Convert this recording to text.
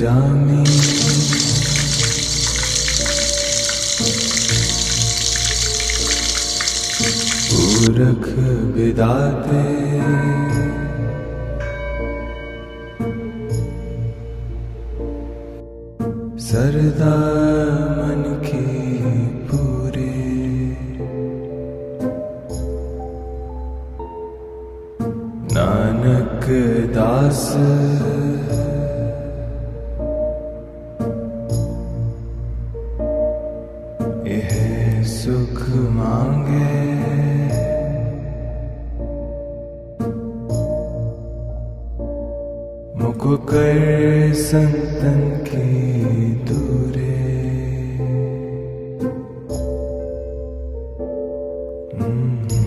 जामी पूरख बिदाते सरदा मन नानक दास। यह सुख मांगे। मुख कर संतन के दूरे। हम्म।